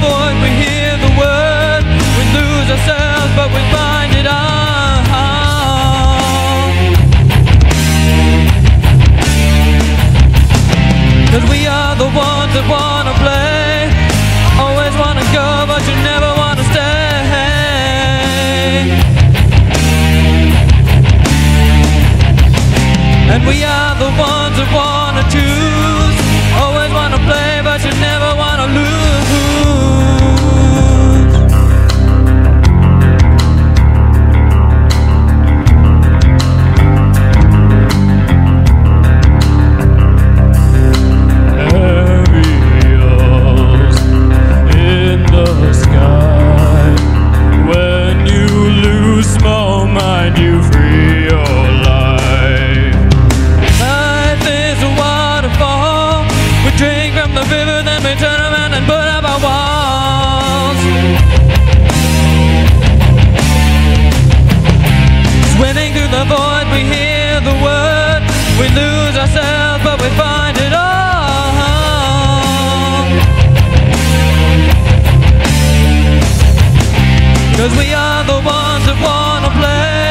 void, we hear the word. We lose ourselves, but we find it all. Cause we are the ones that wanna play. Always wanna go, but you never wanna stay. And we are the ones that wanna the ones that wanna play.